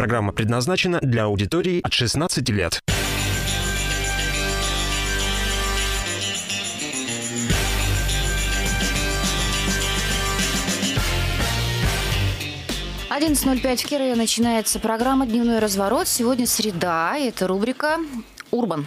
Программа предназначена для аудитории от 16 лет. Одиннадцать ноль пять в Кирове начинается программа «Дневной разворот». Сегодня среда, и это рубрика «Урбан».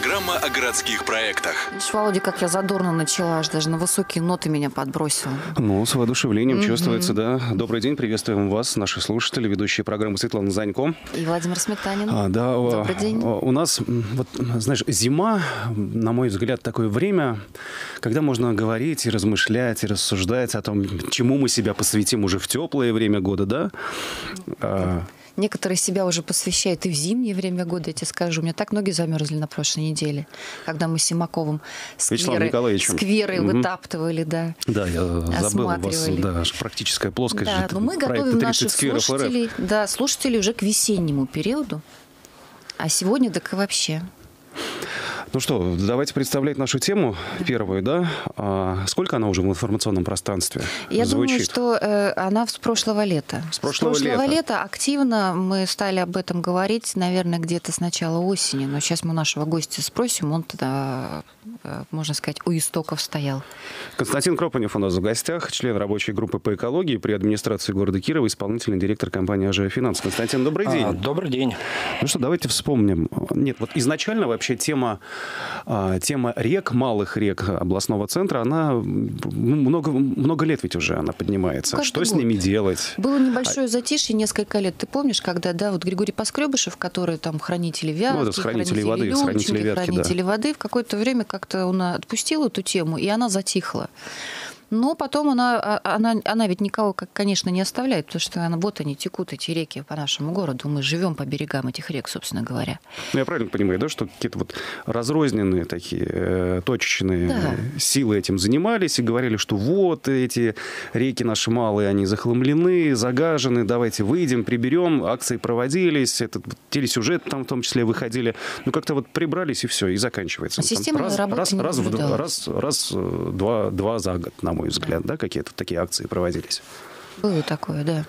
Программа о городских проектах. Видишь, Володя, как я задорно начала, аж даже на высокие ноты меня подбросила. Ну, с воодушевлением чувствуется, да. Добрый день, приветствуем вас, наши слушатели, ведущие программы Светлана Занько. И Владимир Сметанин. А, да, Добрый день. о, У нас, вот, знаешь, зима, на мой взгляд, такое время, когда можно говорить и размышлять, и рассуждать о том, чему мы себя посвятим уже в теплое время года, да? А, Некоторые себя уже посвящают и в зимнее время года, я тебе скажу. У меня так ноги замерзли на прошлой неделе, когда мы с Симаковым скверы, скверы Мгм. вытаптывали, да. да, я забыл у вас, да, практическая плоскость. Да, же, но мы готовим 30 наших РФ. слушателей, да, слушателей уже к весеннему периоду. А сегодня так и вообще. Ну что, давайте представлять нашу тему первую, да? А сколько она уже в информационном пространстве Я думаю, звучит? что э, она с прошлого лета. С прошлого лета. лета активно мы стали об этом говорить, наверное, где-то с начала осени. Но сейчас мы нашего гостя спросим, он тогда, э, можно сказать, у истоков стоял. Константин Кропанев у нас в гостях, член рабочей группы по экологии при администрации города Кирова, исполнительный директор компании «Ажио Финанс». Константин, добрый день. А, добрый день. Ну что, давайте вспомним. Нет, вот изначально вообще тема, а, тема рек, малых рек областного центра, она м, много, много лет ведь уже она поднимается. Каждый Что с год. ними делать? Было небольшое затишье несколько лет. Ты помнишь, когда, да, вот Григорий Поскребышев, который там хранители вятки, Ну, с хранителей воды, с Любченко, хранителей вятки, да. хранители воды, в какое-то время как-то он отпустил эту тему, и она затихла. Но потом она, а- она, она ведь никого, конечно, не оставляет, потому что она, вот они текут, эти реки по нашему городу. Мы живем по берегам этих рек, собственно говоря. Ну, я правильно понимаю, да, что какие-то вот разрозненные такие э, точечные Да. силы этим занимались и говорили, что вот эти реки наши малые, они захламлены, загажены, давайте выйдем, приберем. Акции проводились, этот телесюжет там в том числе выходили. Ну, как-то вот прибрались и все, и заканчивается. А системной раз, работы раз, раз, в- раз, раз, э, два, два за год, на мой взгляд, да, какие-то такие акции проводились. Было такое, да.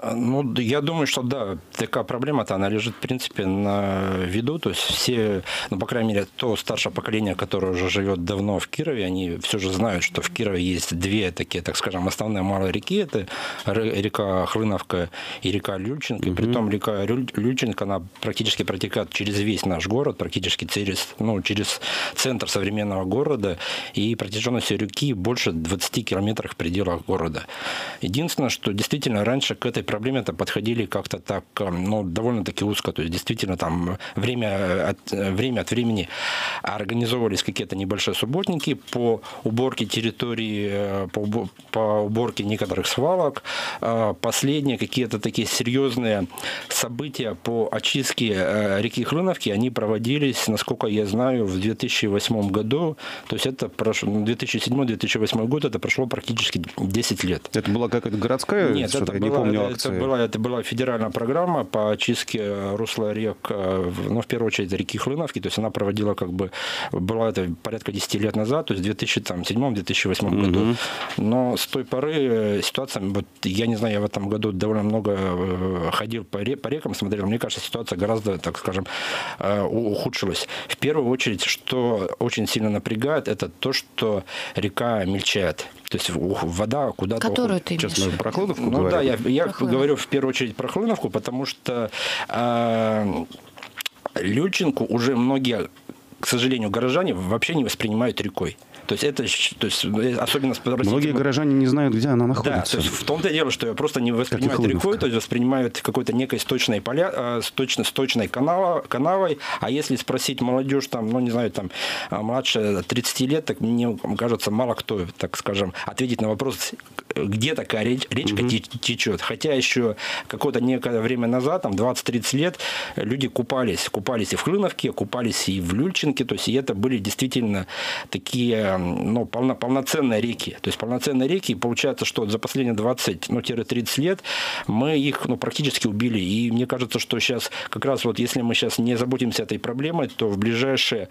А, Ну, я думаю, что да, такая проблема-то, она лежит, в принципе, на виду. То есть все, ну, по крайней мере, то старшее поколение, которое уже живет давно в Кирове, они все же знают, что в Кирове есть две такие, так скажем, основные малые реки. Это ре- река Хлыновка и река Люльчинка. И притом река Люльчинка, она практически протекает через весь наш город, практически через, ну, через центр современного города. И протяженность реки больше 20 километров в пределах города. Единственное, что действительно раньше к этой проблеме-то подходили как-то так, э, ну, довольно-таки узко. То есть действительно там время от, э, время от времени организовывались какие-то небольшие субботники по уборке территории, э, по, по уборке некоторых свалок. Э, Последние какие-то такие серьезные события по очистке реки Хлыновки, они проводились, насколько я знаю, в 2008 году. То есть это прошло, ну, 2007-2008 год, это прошло практически 10 лет. Это была какая-то городская, Нет, это я не была, помню, это, была, это была федеральная программа по очистке русла рек, э, ну, в первую очередь, реки Хлыновки, то есть она проводила как бы, была это порядка 10 лет назад, то есть в 2007-2008 году. Но с той поры э, ситуация, вот я не знаю, я в этом году довольно много э, ходил по, по рекам, смотрел, мне кажется, ситуация гораздо, так скажем, ухудшилась. В первую очередь, что очень сильно напрягает, это то, что река мельчает. То есть у- вода куда-то Которую уходит. ты имеешь Сейчас мы в виду? про Хлыновку Ну говорим. да, я, я Про Хлыновку. говорю в первую очередь про Хлыновку, потому что э, Лючинку уже многие, к сожалению, горожане вообще не воспринимают рекой. То есть это, то есть, э, особенно Многие горожане не знают, где она да, находится. то есть в том-то и дело, что ее просто не воспринимают рекой, то есть воспринимают какой-то некой сточной поля, э, сточно, сточной канава, канавой. А если спросить молодежь, там, ну не знаю, там э, младше 30 лет, так мне кажется, мало кто, так скажем, ответит на вопрос, где такая реч- речка те- течет. Хотя еще какое-то некое время назад, там 20-30 лет, люди купались, купались и в Хлыновке, купались и в Люльчинке, то есть и это были действительно такие ну, полно, полноценные реки. То есть полноценные реки, получается, что за последние 20, ну, 30 лет мы их ну, практически убили. И мне кажется, что сейчас как раз вот если мы сейчас не заботимся этой проблемой, то в ближайшие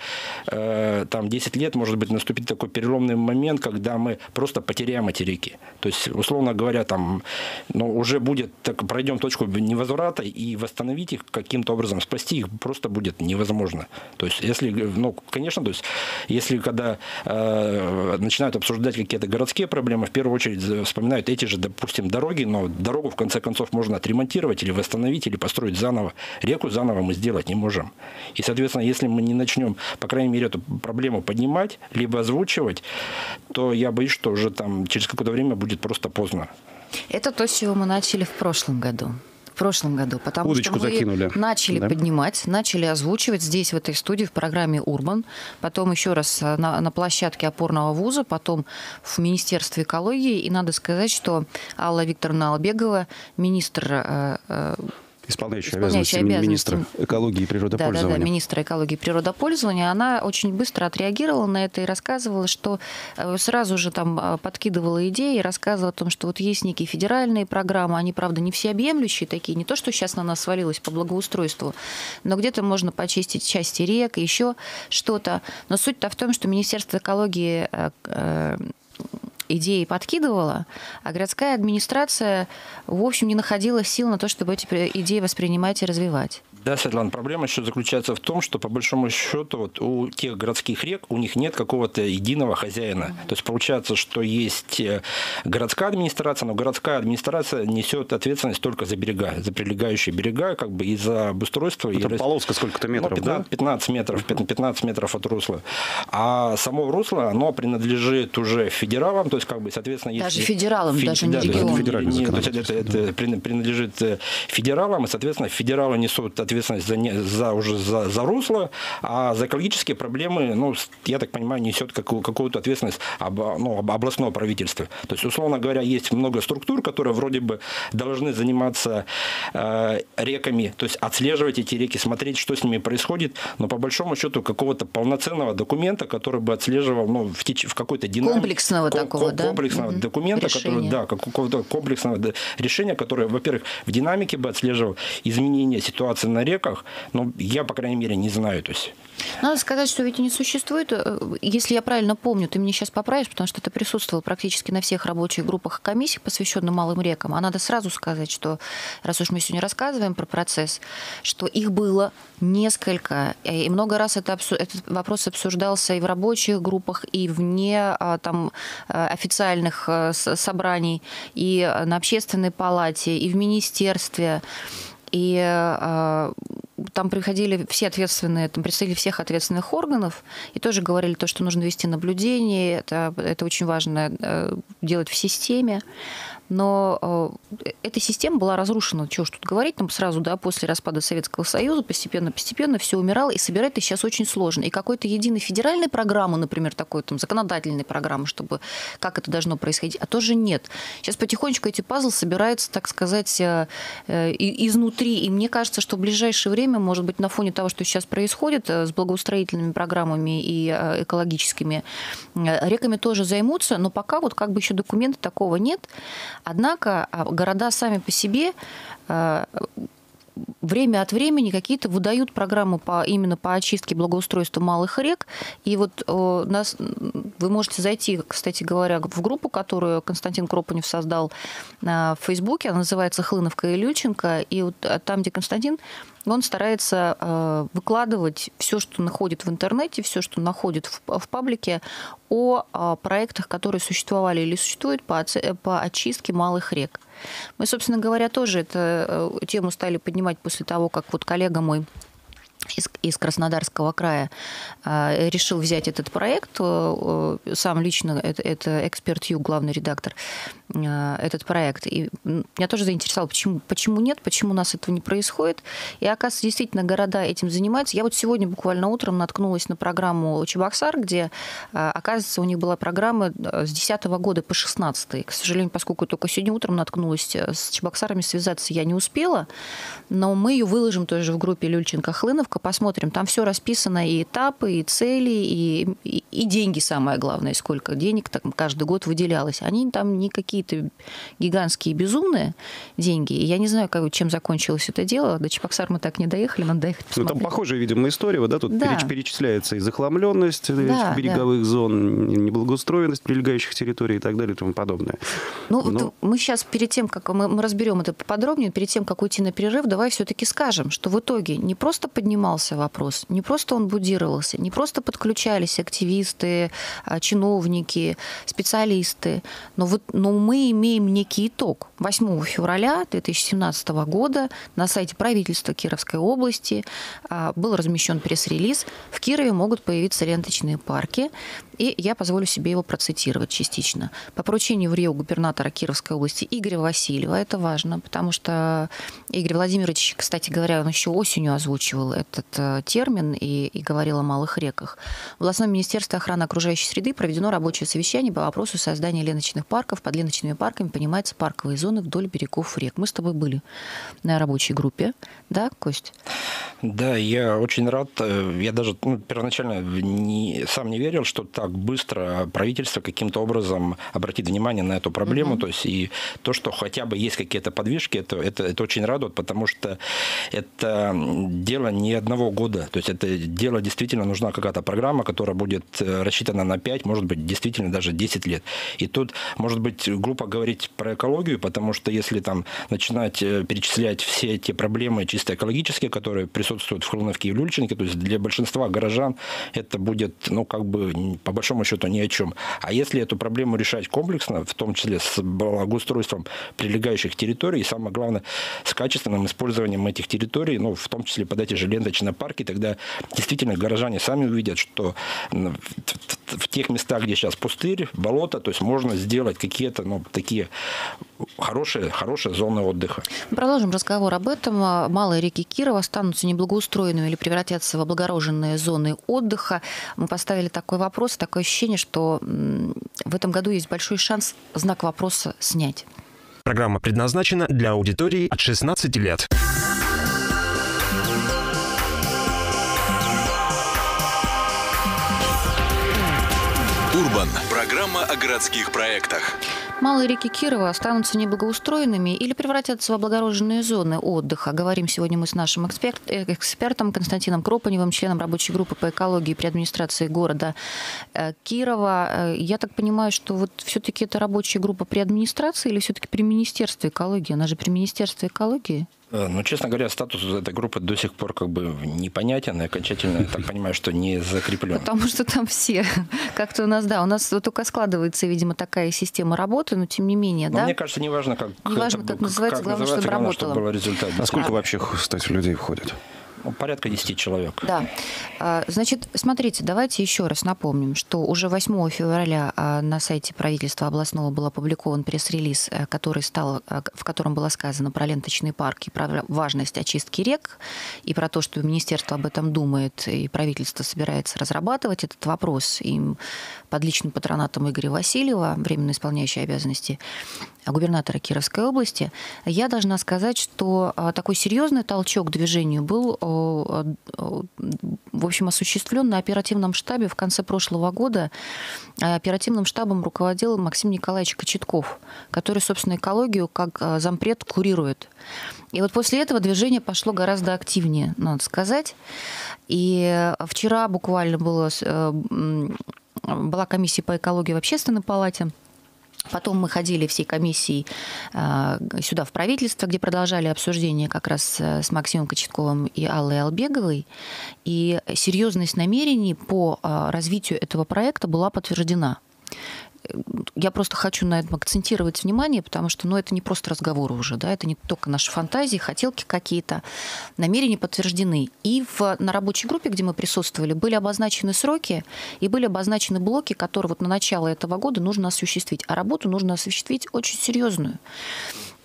э, там 10 лет может быть наступит такой переломный момент, когда мы просто потеряем эти реки. То есть, условно говоря, там ну, уже будет, так, пройдем точку невозврата и восстановить их каким-то образом, спасти их просто будет невозможно. То есть, если, ну, конечно, то есть, если когда э, начинают обсуждать какие-то городские проблемы, в первую очередь вспоминают эти же, допустим, дороги, но дорогу в конце концов можно отремонтировать или восстановить, или построить заново. Реку заново мы сделать не можем. И, соответственно, если мы не начнем, по крайней мере, эту проблему поднимать, либо озвучивать, то я боюсь, что уже там через какое-то время будет просто поздно. Это то, с чего мы начали в прошлом году прошлом году, потому Удочку что мы закинули. начали да? поднимать, начали озвучивать здесь, в этой студии, в программе «Урбан», потом еще раз э, на, на площадке опорного вуза, потом в Министерстве экологии. И надо сказать, что Алла Викторовна Албегова, министр э, э, исполняющая, исполняющая обязанности, министра экологии и природопользования. Да, да, да, министра экологии и природопользования, она очень быстро отреагировала на это и рассказывала, что э, сразу же там э, подкидывала идеи, рассказывала о том, что вот есть некие федеральные программы, они, правда, не всеобъемлющие такие, не то, что сейчас на нас свалилось по благоустройству, но где-то можно почистить части рек, еще что-то. Но суть-то в том, что Министерство экологии э, идеи подкидывала, а городская администрация, в общем, не находила сил на то, чтобы эти идеи воспринимать и развивать. Да, Светлана, проблема еще заключается в том, что по большому счету вот у тех городских рек у них нет какого-то единого хозяина. То есть получается, что есть э, городская администрация, но городская администрация несет ответственность только за берега, за прилегающие берега, как бы и за обустройство. Это и полоска сколько-то метров, ну, 15, да? 15 метров, 15 метров от русла. А само русло, оно принадлежит уже федералам, то есть как бы, соответственно, даже федералам, фед... даже не да, регионам. Не, то есть это, это, это принадлежит э, федералам, и, соответственно, федералы несут ответственность ответственность за, за уже за, за русло, а за экологические проблемы, ну, я так понимаю, несет какую, какую-то ответственность об, ну, областного правительства. То есть, условно говоря, есть много структур, которые вроде бы должны заниматься э, реками, то есть отслеживать эти реки, смотреть, что с ними происходит, но по большому счету какого-то полноценного документа, который бы отслеживал ну, в, теч- в какой-то динамике. Комплексного ком- такого, да? Комплексного угу. документа, решения. который, да, какого-то комплексного решения, которое, во-первых, в динамике бы отслеживал изменения ситуации на реках, но я, по крайней мере, не знаю. То есть надо сказать, что ведь не существует, э, если я правильно помню, ты мне сейчас поправишь, потому что ты присутствовал практически на всех рабочих группах и комиссиях, посвященных малым рекам. А надо сразу сказать, что раз уж мы сегодня рассказываем про процесс, что их было несколько, и много раз это, этот вопрос обсуждался и в рабочих группах, и вне а, там, э, официальных э, собраний, и на общественной палате, и в министерстве. И э, там приходили все ответственные, там представители всех ответственных органов, и тоже говорили то, что нужно вести наблюдение, это, это очень важно э, делать в системе но э, эта система была разрушена, чего ж тут говорить, там сразу, да, после распада Советского Союза постепенно-постепенно все умирало, и собирать это сейчас очень сложно. И какой-то единой федеральной программы, например, такой там законодательной программы, чтобы как это должно происходить, а тоже нет. Сейчас потихонечку эти пазлы собираются, так сказать, э, э, изнутри, и мне кажется, что в ближайшее время, может быть, на фоне того, что сейчас происходит с благоустроительными программами и экологическими, реками тоже займутся, но пока вот как бы еще документа такого нет, Однако а, города сами по себе а, время от времени какие-то выдают программу по, именно по очистке благоустройства малых рек. И вот о, нас, вы можете зайти, кстати говоря, в группу, которую Константин Кропанев создал на Фейсбуке. Она называется «Хлыновка и Люченко». И вот а, там, где Константин он старается э, выкладывать все, что находит в интернете, все, что находит в, в паблике о, о проектах, которые существовали или существуют по, по очистке малых рек. Мы, собственно говоря, тоже эту э, тему стали поднимать после того, как вот коллега мой из, из Краснодарского края э, решил взять этот проект, э, сам лично, это, это эксперт Ю, главный редактор, этот проект. И меня тоже заинтересовало, почему, почему нет, почему у нас этого не происходит. И, оказывается, действительно, города этим занимаются. Я вот сегодня буквально утром наткнулась на программу Чебоксар, где, оказывается, у них была программа с 2010 года по 16 К сожалению, поскольку только сегодня утром наткнулась, с Чебоксарами связаться я не успела, но мы ее выложим тоже в группе Люльченко-Хлыновка, посмотрим. Там все расписано, и этапы, и цели, и, и, и деньги, самое главное, сколько денег там каждый год выделялось. Они там не какие-то гигантские, безумные деньги. И я не знаю, как, чем закончилось это дело. До Чебоксар мы так не доехали, надо доехать посмотреть. Ну, там похожая, видимо, история. Вот, да? Тут Да. перечисляется и захламленность Да, береговых зон, неблагоустроенность прилегающих территорий и так далее и тому подобное. Ну, вот Ну. мы сейчас перед тем, как мы, мы разберем это поподробнее, перед тем, как уйти на перерыв, давай все-таки скажем, что в итоге не просто поднимался вопрос, не просто он будировался, не просто подключались активисты, а, чиновники, специалисты, но, вот, но мы имеем некий итог. 8 февраля 2017 года на сайте правительства Кировской области а, был размещен пресс-релиз. В Кирове могут появиться ленточные парки. И я позволю себе его процитировать частично. По поручению в Рио губернатора Кировской области Игоря Васильева, это важно, потому что Игорь Владимирович, кстати говоря, он еще осенью озвучивал этот э, термин и, и говорил о малых реках. В областном министерстве охраны окружающей среды проведено рабочее совещание по вопросу создания ленточных парков. Под ленточными парками понимаются парковые зоны вдоль берегов рек. Мы с тобой были на рабочей группе, да, Кость? Да, я очень рад. Э, Я даже ну, первоначально не, сам не верил, что так быстро правительство каким-то образом обратит внимание на эту проблему. То есть и то, что хотя бы есть какие-то подвижки, это, это, это очень радует, потому что это дело не одного года. То есть это дело действительно нужна какая-то программа, которая будет э, рассчитана на 5, может быть, действительно даже 10 лет. И тут, может быть, глупо говорить про экологию, потому что если там начинать э, перечислять все те проблемы чисто экологические, которые присутствуют в Хлуновке и в Люльчинке, то есть для большинства горожан это будет, ну, как бы, по большому счету, ни о чем. А если эту проблему решать комплексно, в том числе с благоустройством прилегающих территорий, и самое главное, с качественным использованием этих территорий, ну, в том числе под эти же ленточные парки, тогда действительно горожане сами увидят, что в тех местах, где сейчас пустырь, болото, то есть можно сделать какие-то, ну, такие хорошие, хорошие зоны отдыха. Продолжим разговор об этом. А, Малые реки Кирова останутся неблагоустроенными или превратятся в облагороженные зоны отдыха. Мы поставили такой вопрос, такое ощущение, что в этом году есть большой шанс знак вопроса снять. Программа предназначена для аудитории от 16 лет. Урбан. Программа о городских проектах. Малые реки Кирова останутся неблагоустроенными или превратятся в облагороженные зоны отдыха. Говорим сегодня мы с нашим эксперт, э, экспертом Константином Кропаневым, членом рабочей группы по экологии при администрации города э, Кирова. Э, Я так понимаю, что вот все-таки это рабочая группа при администрации или все-таки при Министерстве экологии? Она же при Министерстве экологии? Э, Ну, честно говоря, статус этой группы до сих пор как бы непонятен и окончательно, я так понимаю, что не закреплен. Потому что там все. Как-то у нас, да, у нас вот только складывается, видимо, такая система работы, но тем не менее, Но да? мне кажется, неважно, как, Неважно, это как был- называется, главное, чтобы главное, работало. был результат. А сколько вообще, кстати, людей входит? Ну, порядка 10 человек. Да. А, Значит, смотрите, давайте еще раз напомним, что уже 8 февраля а, на сайте правительства областного был опубликован пресс-релиз, э, который стал, э, в котором было сказано про ленточные парки, про важность очистки рек и про то, что министерство об этом думает и правительство собирается разрабатывать этот вопрос им под личным патронатом Игоря Васильева, временно исполняющий обязанности губернатора Кировской области. Я должна сказать, что а, такой серьезный толчок движению был, в общем, осуществлен на оперативном штабе в конце прошлого года. А Оперативным штабом руководил Максим Николаевич Кочетков, который, собственно, экологию как зампред курирует. И вот после этого движение пошло гораздо активнее, надо сказать. И вчера буквально было, э, была комиссия по экологии в общественной палате. Потом мы ходили всей комиссией э, сюда, в правительство, где продолжали обсуждение как раз э, с Максимом Кочетковым и Аллой Албеговой. И серьезность намерений по э, развитию этого проекта была подтверждена. Я просто хочу на этом акцентировать внимание, потому что ну, это не просто разговоры уже, да, это не только наши фантазии, хотелки какие-то, намерения подтверждены. И в, на рабочей группе, где мы присутствовали, были обозначены сроки и были обозначены блоки, которые вот на начало этого года нужно осуществить. А работу нужно осуществить очень серьезную.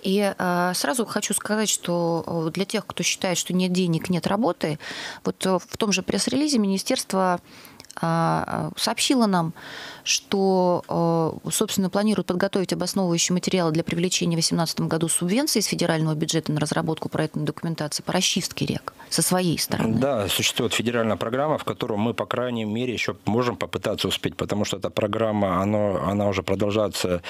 И э, сразу хочу сказать, что э, для тех, кто считает, что нет денег, нет работы, вот э, в том же пресс-релизе министерство э, сообщило нам, что, э, собственно, планируют подготовить обосновывающие материалы для привлечения в 2018 году субвенции из федерального бюджета на разработку проектной документации по расчистке рек со своей стороны. Да, существует федеральная программа, в которую мы, по крайней мере, еще можем попытаться успеть, потому что эта программа, она, она уже продолжается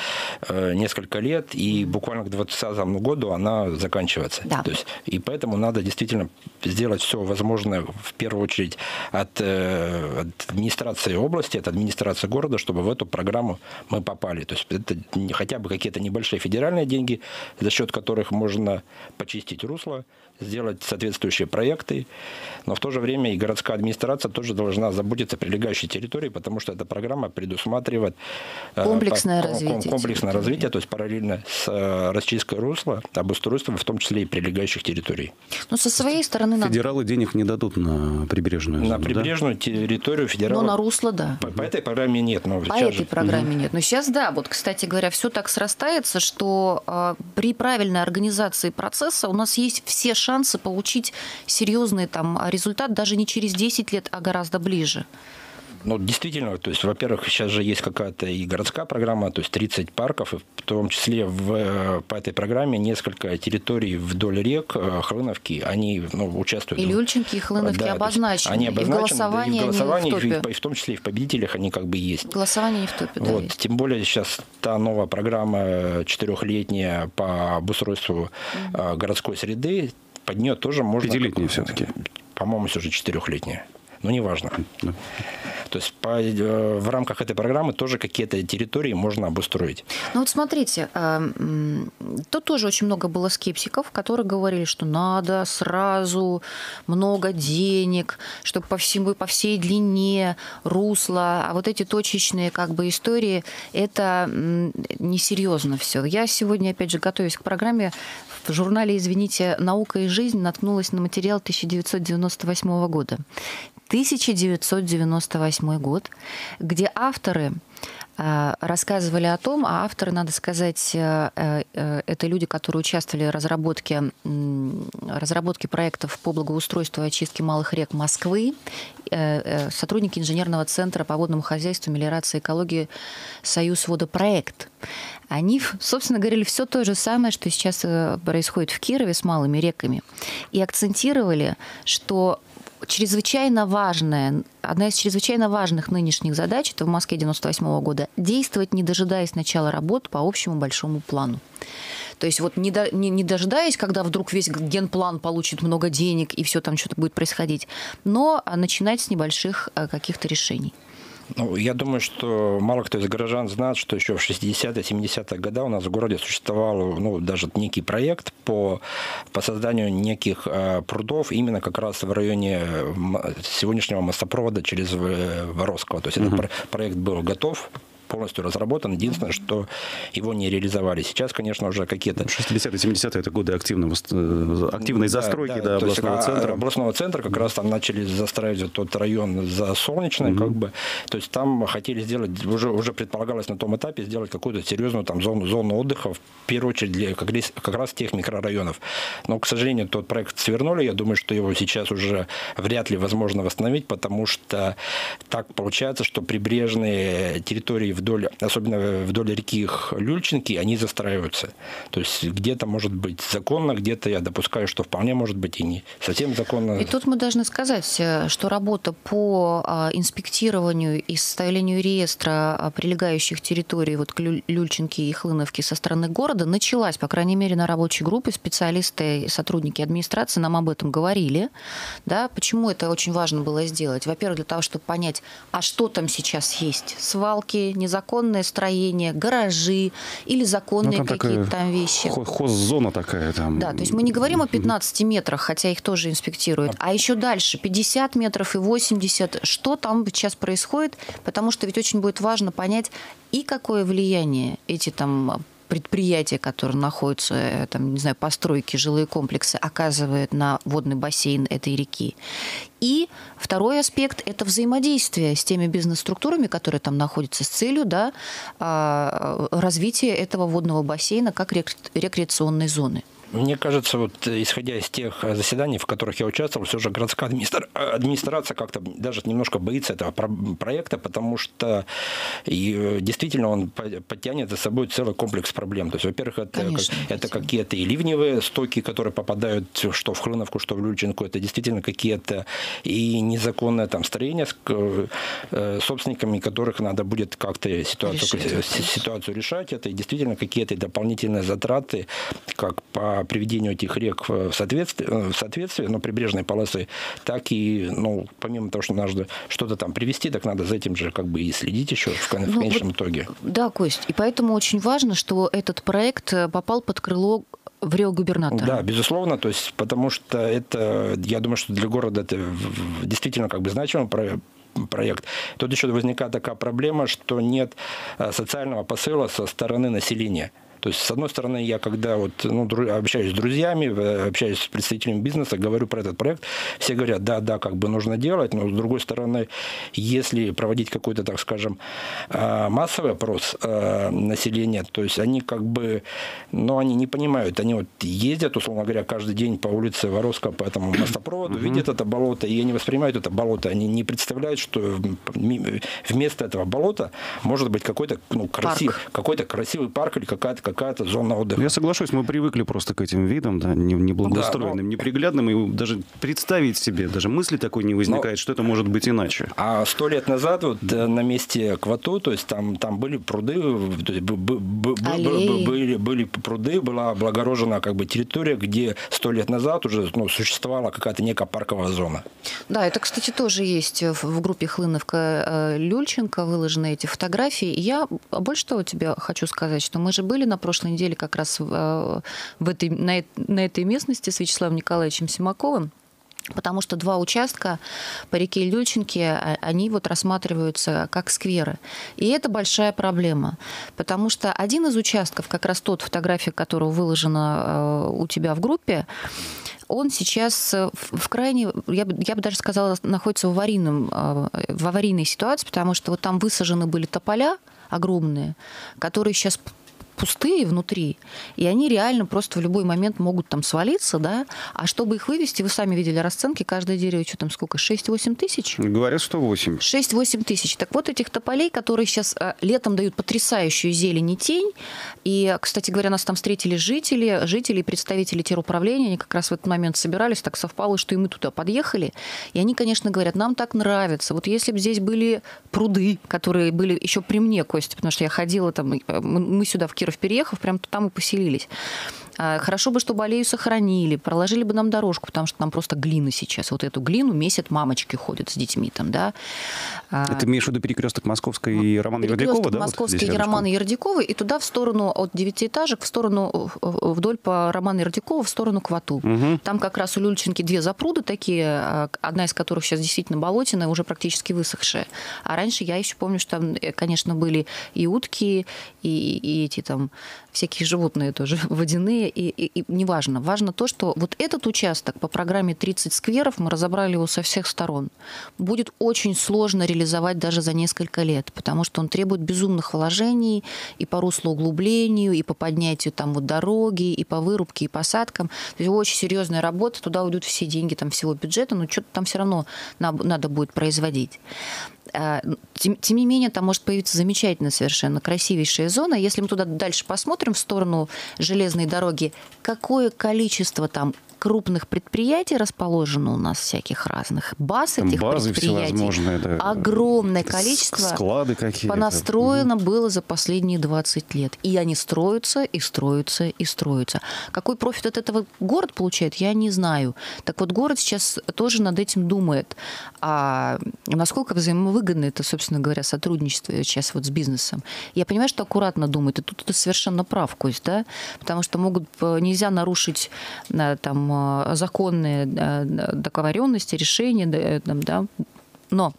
э, несколько лет, и буквально к 2020 году она заканчивается. Да. То есть, и поэтому надо действительно сделать все возможное, в первую очередь, от, э, от администрации области, от администрации города, чтобы в эту программу мы попали. То есть это хотя бы какие-то небольшие федеральные деньги, за счет которых можно почистить русло, сделать соответствующие проекты, но в то же время и городская администрация тоже должна заботиться о прилегающей территории, потому что эта программа предусматривает э, комплексное развитие. Комплексное развитие, то есть параллельно с э, расчисткой русла, обустройством, в том числе и прилегающих территорий. Ну, со своей стороны... Федералы надо... денег не дадут на прибрежную зону, На прибрежную да? территорию федералы... Но на русло, да. По, по этой программе нет. Но по этой же... программе угу. нет. Но сейчас, да, вот, кстати говоря, все так срастается, что э, при правильной организации процесса у нас есть все шансы получить серьезный там результат даже не через 10 лет, а гораздо ближе. Ну, действительно, то есть, во-первых, сейчас же есть какая-то и городская программа, то есть 30 парков, и в том числе в, по этой программе несколько территорий вдоль рек э, Хлыновки, они ну, участвуют. И Люльчинки, и Хлыновки да, обозначены. Они обозначены, и в голосовании, и в, голосовании они в, топе. И, в том числе и в победителях они как бы есть. Голосование не в топе, да. Вот, тем более сейчас та новая программа четырехлетняя по обустройству mm-hmm. городской среды, под нее тоже можно... Пятилетняя все-таки. По-моему, все же четырехлетняя. Но неважно. Да. То есть по, э, в рамках этой программы тоже какие-то территории можно обустроить. Ну вот смотрите, эм, тут тоже очень много было скепсиков, которые говорили, что надо сразу много денег, чтобы по, всему, по всей длине русла, а вот эти точечные как бы истории, это несерьезно все. Я сегодня, опять же, готовясь к программе, в журнале, извините, «Наука и жизнь» наткнулась на материал 1998 года. 1998 год, где авторы э, рассказывали о том, а авторы, надо сказать, э, э, это люди, которые участвовали в разработке, разработке проектов по благоустройству и очистке малых рек Москвы, сотрудники инженерного центра по водному хозяйству, мелиорации экологии «Союз водопроект». Они, собственно, говорили все то же самое, что сейчас происходит в Кирове с малыми реками. И акцентировали, что чрезвычайно важная, одна из чрезвычайно важных нынешних задач, это в Москве 98 года, действовать, не дожидаясь начала работ по общему большому плану. То есть вот не, до, не, не дожидаясь, когда вдруг весь генплан получит много денег и все там что-то будет происходить, но начинать с небольших э, каких-то решений. Ну, я думаю, что мало кто из горожан знает, что еще в 60-е, 70-е годы у нас в городе существовал ну, даже некий проект по, по созданию неких э, прудов именно как раз в районе сегодняшнего мостопровода через Воровского. То есть угу. этот проект был готов, полностью разработан. Единственное, что его не реализовали. Сейчас, конечно, уже какие-то... 60-е, 70-е это годы активного, э, активной застройки да, да, до областного есть, центра. Областного центра как раз там начали застраивать тот район за Солнечной, угу. как бы. То есть там хотели сделать, уже, уже предполагалось на том этапе сделать какую-то серьезную там зону, зону отдыха, в первую очередь для как, как раз тех микрорайонов. Но, к сожалению, тот проект свернули. Я думаю, что его сейчас уже вряд ли возможно восстановить, потому что так получается, что прибрежные территории в вдоль, особенно вдоль реки Люльчинки, они застраиваются. То есть где-то может быть законно, где-то я допускаю, что вполне может быть и не совсем законно. И тут мы должны сказать, э, что работа по а, инспектированию и составлению реестра а, прилегающих территорий вот к Люльчинке и Хлыновке со стороны города началась, по крайней мере, на рабочей группе. Специалисты, сотрудники администрации нам об этом говорили. Да, почему это очень важно было сделать? Во-первых, для того, чтобы понять, а что там сейчас есть? Свалки, не незаконное строение, гаражи или законные Ну, какие-то там вещи. хо- Хоззона такая там. Да, то есть мы не говорим о 15 метрах, хотя их тоже инспектируют, а еще дальше 50 метров и 80. Что там сейчас происходит? Потому что ведь очень будет важно понять и какое влияние эти там предприятия, которые находятся, э, там, не знаю, постройки, жилые комплексы, оказывают на водный бассейн этой реки. И второй аспект – это взаимодействие с теми бизнес-структурами, которые там находятся с целью да, а, развития этого водного бассейна как рек- рекреационной зоны. Мне кажется, вот э, исходя из тех э, заседаний, в которых я участвовал, все же городская администра- администрация как-то даже немножко боится этого про- проекта, потому что и, э, действительно он по- подтянет за собой целый комплекс проблем. То есть, во-первых, это, Конечно, как- это какие-то и ливневые стоки, которые попадают что в Хлыновку, что в Люльчинку. Это действительно какие-то и незаконное там строение с э, собственниками, которых надо будет как-то ситуацию, ситуацию решать. Это и действительно какие-то дополнительные затраты, как по приведению этих рек в соответствие, э, в соответствие ну, прибрежной полосы, так и, ну, помимо того, что надо что-то там привести, так надо за этим же как бы и следить еще в, в Ну, конечном вот итоге. Да, Кость, и поэтому очень важно, что этот проект э, попал под крыло в Рио губернатора. Да, безусловно, то есть, потому что это, я думаю, что для города это действительно как бы значимый про- проект. Тут еще возникает такая проблема, что нет э, социального посыла со стороны населения. То есть, с одной стороны, я когда вот, ну, общаюсь с друзьями, общаюсь с представителями бизнеса, говорю про этот проект, все говорят, да, да, как бы нужно делать, но с другой стороны, если проводить какой-то, так скажем, э, массовый опрос э, населения, то есть они как бы, ну, они не понимают, они вот ездят, условно говоря, каждый день по улице Воровска по этому мостопроводу, видят это болото, и они воспринимают это болото, они не представляют, что вместо этого болота может быть какой-то, ну, красивый, какой-то красивый парк или какая-то какая-то зона отдыха. Я соглашусь, мы привыкли просто к этим видам, да, не- неблагоустроенным, Да, но- неприглядным, и даже представить себе, даже мысли такой не возникает, что это может быть иначе. А сто лет назад вот на месте Квату, то есть там, там были пруды, то есть б- б- б- были, были пруды, была облагорожена как бы территория, где сто лет назад уже ну, существовала какая-то некая парковая зона. Да, это, кстати, тоже есть в, группе Хлыновка э, Люльченко выложены эти фотографии. Я больше того тебе хочу сказать, что мы же были на прошлой неделе как раз в, э, этой, на, на этой местности с Вячеславом Николаевичем Симаковым. Потому что два участка по реке Люльчинки, а- они вот рассматриваются как скверы. И это большая проблема. Потому что один из участков, как раз тот, фотография которого выложена э, у тебя в группе, он сейчас в в крайне, я бы, я бы даже сказала, находится в, аварийном, э, в аварийной ситуации, потому что вот там высажены были тополя огромные, которые сейчас пустые внутри, и они реально просто в любой момент могут там свалиться, да, а чтобы их вывести, вы сами видели расценки, каждое дерево, что там сколько, 6-8 тысяч? Говорят, что 8. 6-8 тысяч. Так вот этих тополей, которые сейчас э, летом дают потрясающую зелень и тень. И, кстати говоря, нас там встретили жители, жители и представители теруправления. Они как раз в этот момент собирались. Так совпало, что и мы туда подъехали. И они, конечно, говорят, нам так нравится. Вот если бы здесь были пруды, которые были еще при мне, Костя, потому что я ходила там, э, мы мы сюда в Киров переехав, прям там и поселились. А, Хорошо бы, чтобы аллею сохранили, проложили бы нам дорожку, потому что там просто глина сейчас. Вот эту глину месяц мамочки ходят с детьми там, да. А, Это имеешь в виду перекресток Московской и Романа Ердякова, да? вот Московский здесь и? Романа Ердякова, и туда в сторону от девятиэтажек, в сторону вдоль по Романа Ердякова, в сторону Квату. Там как раз у Люльчинки две запруды такие, а, одна из которых сейчас действительно болотина, уже практически высохшая. А раньше я еще помню, что там, э, конечно, были и утки, и, и эти там всякие животные тоже водяные, и, и- и неважно. Важно то, что вот этот участок по программе 30 скверов, мы разобрали его со всех сторон, будет очень сложно реализовать даже за несколько лет, потому что он требует безумных вложений и по руслоуглублению, и по поднятию там вот дороги, и по вырубке, и посадкам. То есть очень серьезная работа, туда уйдут все деньги там всего бюджета, но что-то там все равно на- надо будет производить. А, Тем, тем не менее, там может появиться замечательная совершенно красивейшая зона. Если мы туда дальше посмотрим в сторону железной дороги, какое количество там крупных предприятий расположено у нас всяких разных. Баз этих базы предприятий да. огромное количество склады какие-то. понастроено было за последние 20 лет. И они строятся, и строятся, и строятся. Какой профит от этого город получает, я не знаю. Так вот, город сейчас тоже над этим думает. А насколько взаимовыгодно выгодно это, собственно говоря, сотрудничество сейчас вот с бизнесом. Я понимаю, что аккуратно думают, и тут ты совершенно прав, Кость, да, потому что могут, э, нельзя нарушить там законные договоренности, решения, да, но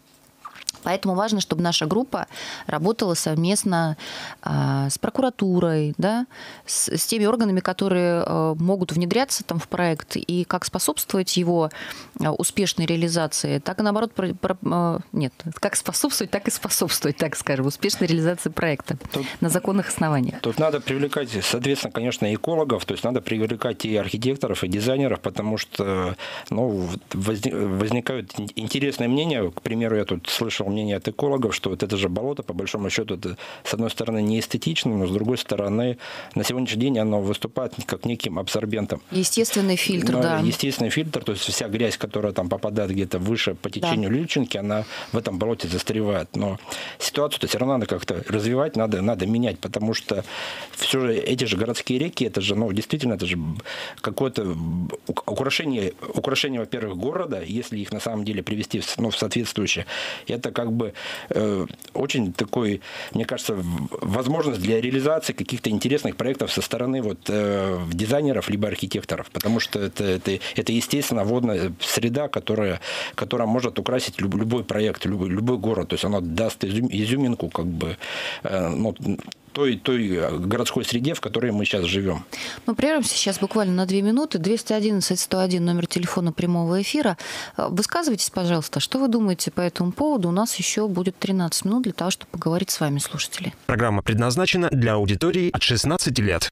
Поэтому важно, чтобы наша группа работала совместно а, с прокуратурой, да, с, с теми органами, которые а, могут внедряться там в проект и как способствовать его а, успешной реализации, так и наоборот, про, про, а, нет, как способствовать, так и способствовать, так скажем, успешной реализации проекта тут, на законных основаниях. Тут надо привлекать, соответственно, конечно, экологов, то есть надо привлекать и архитекторов, и дизайнеров, потому что ну, возникают интересные мнения. К примеру, я тут слышал мнение от экологов, что вот это же болото, по большому счету, это, с одной стороны, не эстетично, но с другой стороны, на сегодняшний день оно выступает как неким абсорбентом. Естественный фильтр, но, да. Естественный фильтр, то есть вся грязь, которая там попадает где-то выше по течению да. Лючинки, она в этом болоте застревает. Но ситуацию-то все равно надо как-то развивать, надо, надо менять, потому что все же эти же городские реки, это же, ну, действительно, это же какое-то украшение, украшение, во-первых, города, если их на самом деле привести в, ну, в соответствующее, это как как бы э, очень такой, мне кажется, возможность для реализации каких-то интересных проектов со стороны вот э, дизайнеров либо архитекторов, потому что это, это, это естественно водная среда, которая, которая может украсить люб, любой проект, любой, любой город, то есть она даст изюминку как бы э, ну, той, той э, городской среде, в которой мы сейчас живем. Мы прервемся сейчас буквально на две минуты. 211-101 номер телефона прямого эфира. Э, высказывайтесь, пожалуйста, что вы думаете по этому поводу. У нас еще будет 13 минут для того, чтобы поговорить с вами, слушатели. Программа предназначена для аудитории от 16 лет.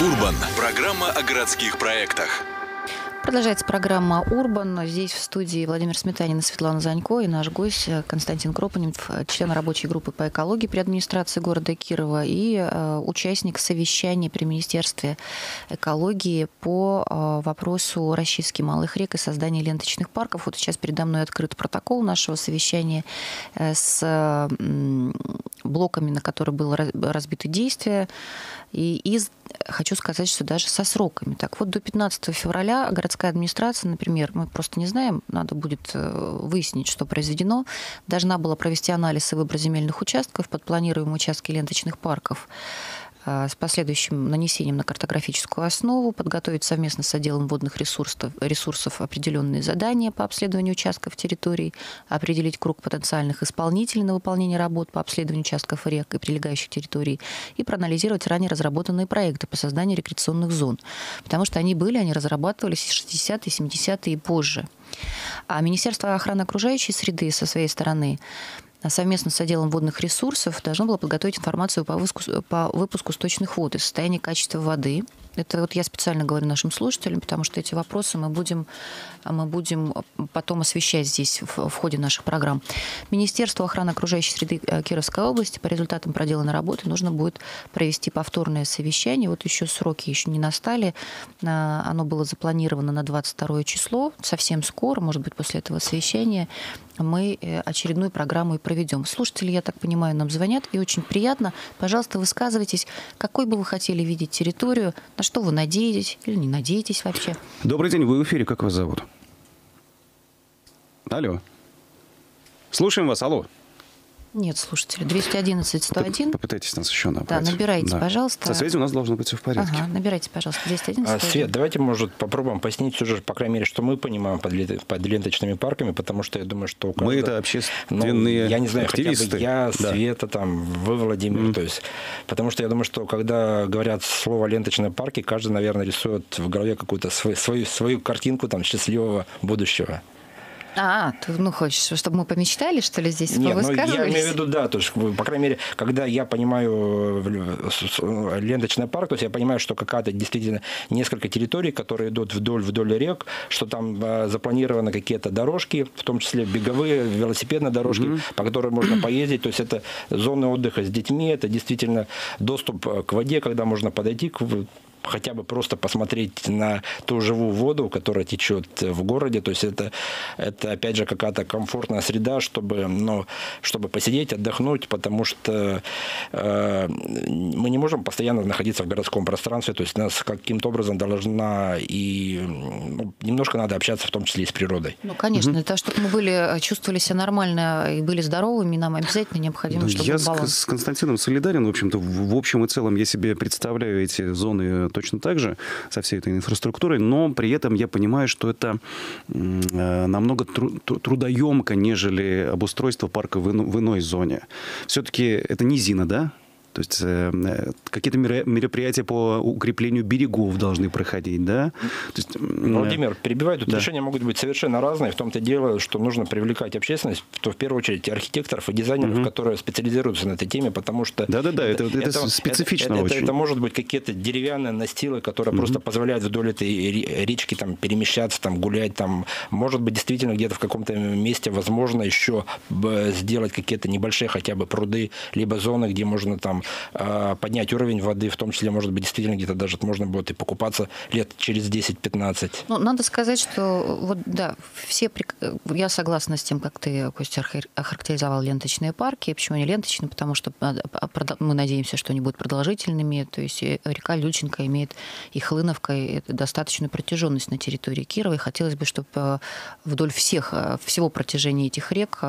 Урбан. Программа о городских проектах. Продолжается программа «Урбан». Здесь в студии Владимир Сметанин и Светлана Занько и наш гость э, Константин Кропанев, член рабочей группы по экологии при администрации города Кирова и э, участник совещания при Министерстве экологии по э, вопросу расчистки малых рек и создания ленточных парков. Вот сейчас передо мной открыт протокол нашего совещания с блоками, на которые было разбито действие. И, и хочу сказать, что даже со сроками. Так вот, до 15 февраля городская администрация, например, мы просто не знаем, надо будет э, выяснить, что произведено, должна была провести анализ и выбор земельных участков под планируемые участки ленточных парков с последующим нанесением на картографическую основу, подготовить совместно с отделом водных ресурсов, ресурсов определенные задания по обследованию участков территорий, определить круг потенциальных исполнителей на выполнение работ по обследованию участков рек и прилегающих территорий и проанализировать ранее разработанные проекты по созданию рекреационных зон. Потому что они были, они разрабатывались в 60-е, 70-е и позже. А Министерство охраны окружающей среды со своей стороны совместно с отделом водных ресурсов должно было подготовить информацию по выпуску, по выпуску сточных вод и состоянию качества воды. Это вот я специально говорю нашим слушателям, потому что эти вопросы мы будем, мы будем потом освещать здесь в, в ходе наших программ. Министерство охраны окружающей среды э, Кировской области по результатам проделанной работы нужно будет провести повторное совещание. Вот еще сроки еще не настали. А, оно было запланировано на 22 число, совсем скоро, может быть, после этого совещания мы э, очередную программу и проведем. Слушатели, я так понимаю, нам звонят, и очень приятно. Пожалуйста, высказывайтесь, какой бы вы хотели видеть территорию, на что вы надеетесь или не надеетесь вообще. Добрый день, вы в эфире, как вас зовут? Алло. Слушаем вас, алло. Нет, слушатели. 211 101. Попытайтесь нас еще набрать. Да, набирайте, да. пожалуйста. Со связью у нас должно быть все в порядке. Ага, набирайте, пожалуйста, 211 101. А, Свет, давайте, может, попробуем пояснить все же, по крайней мере, что мы понимаем под, под ленточными парками, потому что я думаю, что... Каждого, мы это общественные ну, Я не знаю, активисты. хотя бы я, да. Света, там, вы, Владимир, mm. то есть... Потому что я думаю, что когда говорят слово «ленточные парки», каждый, наверное, рисует в голове какую-то свою, свою, свою картинку там счастливого будущего. А, ты, ну, хочешь, чтобы мы помечтали, что ли, здесь Нет, ну, я имею в виду, да, то есть, по крайней мере, когда я понимаю э, ленточный парк, то есть я понимаю, что какая-то действительно несколько территорий, которые идут вдоль-вдоль рек, что там э, запланированы какие-то дорожки, в том числе беговые, велосипедные дорожки, угу. по которым можно поездить, то есть это зоны отдыха с детьми, это действительно доступ э, к воде, когда можно подойти к хотя бы просто посмотреть на ту живую воду, которая течет в городе. То есть это, это опять же, какая-то комфортная среда, чтобы, ну, чтобы посидеть, отдохнуть, потому что э, мы не можем постоянно находиться в городском пространстве. То есть нас каким-то образом должна и ну, немножко надо общаться, в том числе и с природой. Ну, конечно, для того, чтобы мы были, чувствовали себя нормально и были здоровыми, нам обязательно необходимо, Ну, чтобы я был баланс. с Константином солидарен, в общем-то, в, в общем и целом я себе представляю эти зоны точно так же, со всей этой инфраструктурой, но при этом я понимаю, что это э, намного тру- тру- трудоемко, нежели обустройство парка в, ино- в иной зоне. Все-таки это низина, да? То есть э, э, какие-то меро- мероприятия по укреплению берегов должны проходить, да? То есть, м, Владимир, перебиваю, тут Да. решения могут быть совершенно разные. В том-то дело, что нужно привлекать общественность, то в первую очередь архитекторов и дизайнеров, которые специализируются на этой теме, потому что... Да-да-да, это- это специфично это, очень. Это, может быть какие-то деревянные настилы, которые просто позволяют вдоль этой ре- речки там перемещаться, там гулять, там, может быть, действительно где-то в каком-то месте возможно еще сделать какие-то небольшие хотя бы пруды, либо зоны, где можно там э, поднять уровень воды, в том числе, может быть, действительно где-то даже можно будет и покупаться лет через 10-15. Ну, надо сказать, что вот да, все я согласна с тем, как ты, Костя, охар- охарактеризовал ленточные парки. Почему они ленточные? Потому что а, а, мы надеемся, что они будут продолжительными. То есть э, река Люченко имеет и Хлыновка и достаточную протяженность на территории Кирова. И хотелось бы, чтобы э, вдоль всех, э, всего протяжения этих рек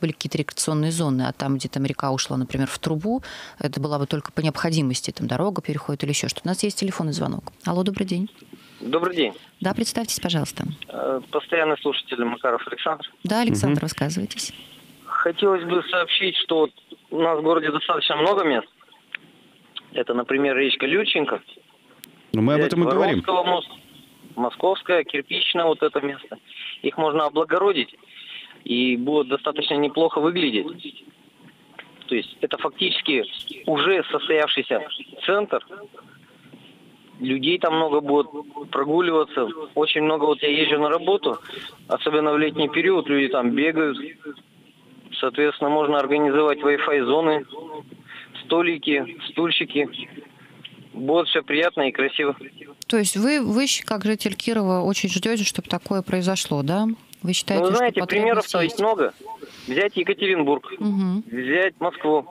были какие-то рекреационные зоны. А там, где там река ушла, например, в трубу, это была бы только по необходимости. Там дорога переходит или еще что-то. У нас есть телефонный звонок. Алло, добрый день. Добрый день. Да, представьтесь, пожалуйста. Э, Постоянный слушатель Макаров Александр. Да, Александр, рассказывайтесь. Хотелось бы сообщить, что вот у нас в городе достаточно много мест. Это, например, речка Люченко. ну, мы об этом и говорим. Воронского мост, Московская, Кирпичная, вот это место. Их можно облагородить и будет достаточно неплохо выглядеть. То есть это фактически уже состоявшийся центр. Людей там много будет прогуливаться. Очень много, вот я езжу на работу, особенно в летний период, люди там бегают. Соответственно, можно организовать Wi-Fi зоны, столики, стульчики. Будет все приятно и красиво. То есть вы, вы, как житель Кирова, очень ждете, чтобы такое произошло, да? Вы считаете, Ну, вы знаете, что примеров-то есть много. Взять Екатеринбург, Мгм. взять Москву.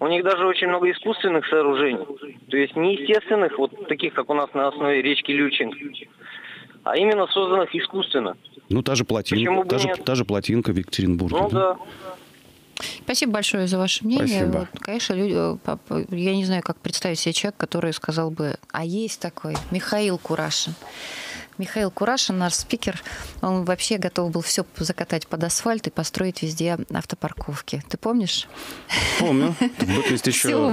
У них даже очень много искусственных сооружений. То есть не естественных, вот таких, как у нас на основе речки Лючинг, а именно созданных искусственно. Ну, та же плотинка, та же, нет? та же плотинка в Екатеринбурге. Ну да. Спасибо большое за ваше мнение. Спасибо. Вот, конечно, люди, э, я не знаю, как представить себе человека, который сказал бы, а есть такой Михаил Курашин. Михаил Курашин, наш спикер, он вообще готов был все закатать под асфальт и построить везде автопарковки. Ты помнишь? Помню. Бытность еще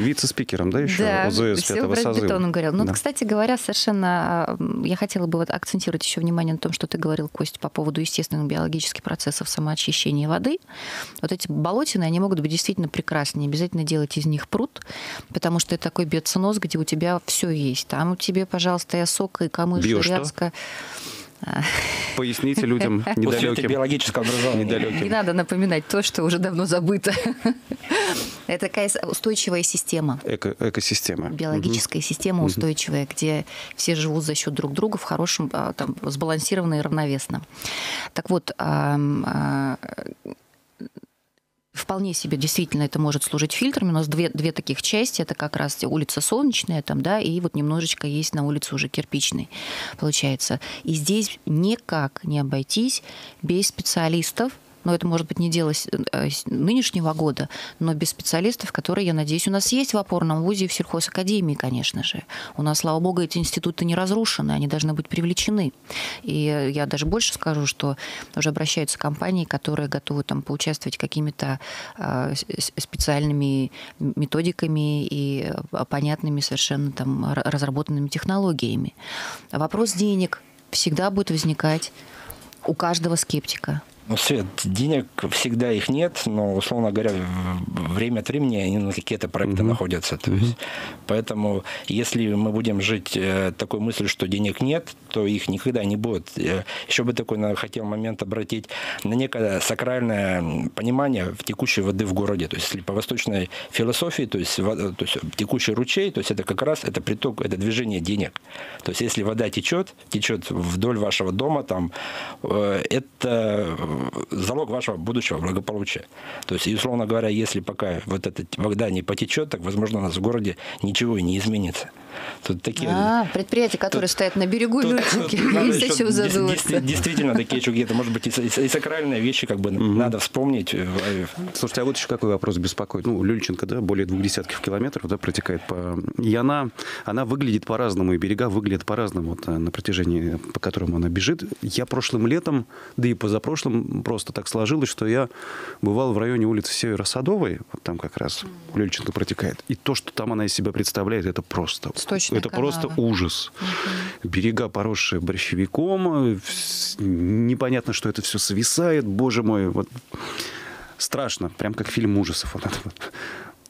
вице-спикером, да, еще? Да, ОЗС все убрать созыва. бетон, он говорил. Ну, Да. кстати говоря, совершенно я хотела бы вот акцентировать еще внимание на том, что ты говорил, Костя, по поводу естественных биологических процессов самоочищения воды. Вот эти болотины, они могут быть действительно прекрасны. Не обязательно делать из них пруд, потому что это такой биоценоз, где у тебя все есть. Там у тебя, пожалуйста, и осока, и камыш, Био. Поясните людям недалеким. биологическое образование. Не Недалеким. надо напоминать то, что уже давно забыто. Это такая устойчивая система. Эко- экосистема. биологическая система устойчивая, где все живут за счет друг друга в хорошем, а, там, сбалансированно и равновесно. Так вот, а, вполне себе действительно это может служить фильтрами. У нас две, две таких части. Это как раз улица Солнечная, там, да, и вот немножечко есть на улице уже Кирпичной, получается. И здесь никак не обойтись без специалистов, но это может быть не дело э, нынешнего года, но без специалистов, которые, я надеюсь, у нас есть в опорном вузе и в сельхозакадемии, конечно же. У нас, слава богу, эти институты не разрушены, они должны быть привлечены. И я даже больше скажу, что уже обращаются компании, которые готовы там поучаствовать какими-то э, специальными методиками и э, понятными совершенно там разработанными технологиями. Вопрос денег всегда будет возникать у каждого скептика. Ну, Свет, денег всегда их нет, но, условно говоря, время от времени они на какие-то проекты находятся. То есть, поэтому, если мы будем жить э, такой мыслью, что денег нет, то их никогда не будет. Э, Еще бы такой хотел момент обратить на некое сакральное понимание в текущей воды в городе. То есть, если по восточной философии, то есть, вода- то есть текущий ручей, то есть это как раз это приток, это движение денег. То есть, если вода течет, течет вдоль вашего дома, там, э, это залог вашего будущего благополучия. То есть, и, условно говоря, если пока вот эта вода не потечет, так, возможно, у нас в городе ничего и не изменится. Тут такие... А, предприятия, которые Тут- стоят на берегу Тут- есть о чем задуматься. Действительно, такие еще какие-то, может быть, и сакральные вещи как бы надо вспомнить. э, Слушайте, а вот еще какой вопрос беспокоит. Ну, Люльченко, да, более двух десятков километров, да, протекает по... И она, она выглядит по-разному, и берега выглядят по-разному вот, э, на протяжении, по которому она бежит. Я прошлым летом, да и позапрошлым, просто так сложилось, что я бывал в районе улицы Северо-Садовой, вот там как раз Люльченко протекает. И то, что там она из себя представляет, это просто... Сточные это просто канавы. ужас. Берега, поросшие борщевиком, непонятно, что это все свисает, боже мой, вот страшно, прям как фильм ужасов. Вот это вот.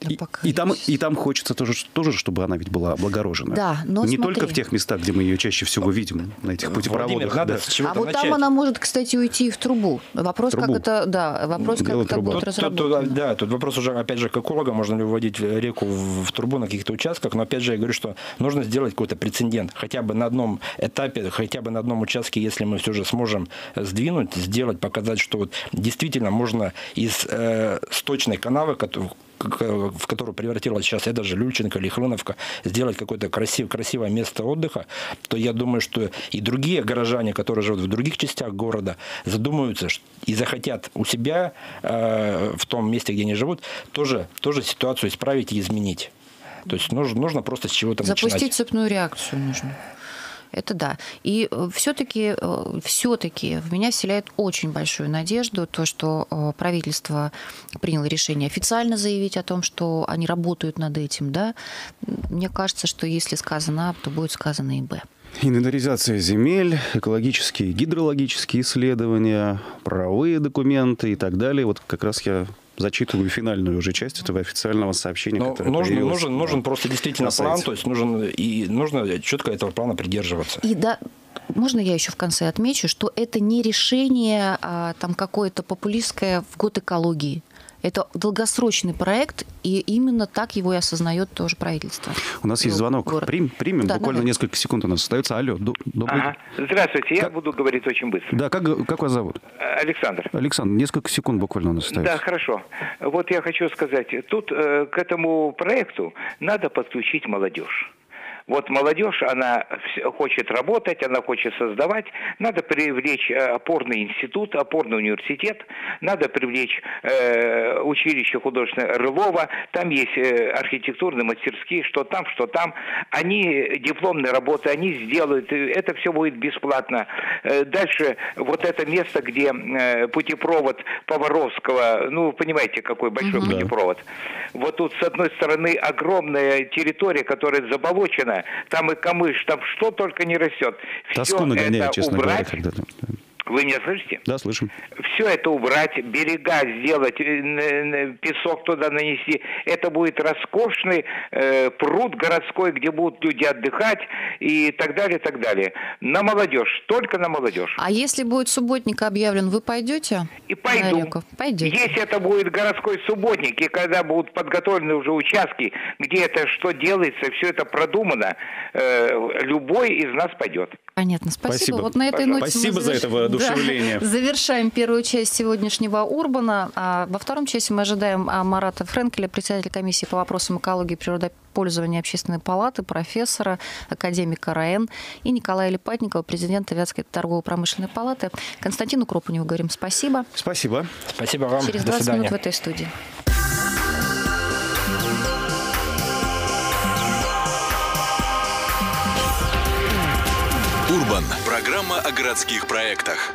И, и там, и там хочется тоже, тоже, чтобы она ведь была облагорожена. Да, но Не смотри. только в тех местах, где мы ее чаще всего видим, на этих путепроводах. Владимир, надо да. с чего-то А вот начать. там она может, кстати, уйти в трубу. Вопрос, Трубу. как это, да, вопрос, Дело как это будет тут- разработано. тут, да, тут вопрос уже, опять же, к экологам, можно ли выводить реку в, в трубу на каких-то участках, но опять же я говорю, что нужно сделать какой-то прецедент, хотя бы на одном этапе, хотя бы на одном участке, если мы все же сможем сдвинуть, сделать, показать, что вот действительно можно из э, сточной канавы, в которую превратилась сейчас это же Люльченко или Хлыновка, сделать какое-то красив, красивое место отдыха, то я думаю, что и другие горожане, которые живут в других частях города, задумаются и захотят у себя э, в том месте, где они живут, тоже, тоже ситуацию исправить и изменить. То есть нужно, нужно просто с чего-то Запустить начинать. цепную реакцию нужно. Это да. И все-таки, все-таки в меня вселяет очень большую надежду то, что э, правительство приняло решение официально заявить о том, что они работают над этим. Да? Мне кажется, что если сказано А, то будет сказано и Б. Инвентаризация земель, экологические, гидрологические исследования, правовые документы и так далее. Вот как раз я зачитываю финальную уже часть этого официального сообщения, Но которое нужен, появилось нужен, нужен просто действительно план, то есть нужен и нужно четко этого плана придерживаться. И да, можно я еще в конце отмечу, что это не решение а, там какое-то популистское в год экологии. Это долгосрочный проект, и именно так его и осознает тоже правительство. У нас есть Ну, звонок. город. Прим- примем. Да, Буквально давай. несколько секунд у нас остается. Алло, добрый Ага. Здравствуйте, я буду говорить очень быстро. Да, как, как вас зовут? Э, Александр. Александр, несколько секунд буквально у нас остается. Да, хорошо. Вот я хочу сказать, тут э, к этому проекту надо подключить молодежь. Вот молодежь, она хочет работать, она хочет создавать. Надо привлечь э, опорный институт, опорный университет. Надо привлечь э, училище художественное Рылова. Там есть э, архитектурные мастерские, что там, что там. Они дипломные работы, они сделают. Это все будет бесплатно. Э, Дальше вот это место, где э, путепровод Поворовского, ну, вы понимаете, какой большой путепровод. Вот тут с одной стороны огромная территория, которая заболочена, там и камыш, там что только не растет. Тоску Все нагоняет, это честно говоря, убрать. Вы меня слышите? Да, слышим. все это убрать, берега сделать, э, песок туда нанести. Это будет роскошный э, пруд городской, где будут люди отдыхать и так далее, так далее. На молодежь, только на молодежь. А если будет субботник объявлен, вы пойдете? И пойду. На реку? Пойдете. Если это будет городской субботник, и когда будут подготовлены уже участки, где это что делается, все это продумано, э, любой из нас пойдет. Понятно, спасибо. Спасибо. Вот на этой Пожалуйста. ноте мы Спасибо за это воодушевление. Да, завершаем первую часть сегодняшнего Урбана. А во втором части мы ожидаем а, Марата Френкеля, председателя комиссии по вопросам экологии и природопользования общественной палаты, профессора, академика РАН, и Николая Липатникова, президента Вятской торгово-промышленной палаты. Константину Кропаневу говорим спасибо. Спасибо. Спасибо вам. Через До 20 свидания. минут в этой студии. Урбан. Программа о городских проектах.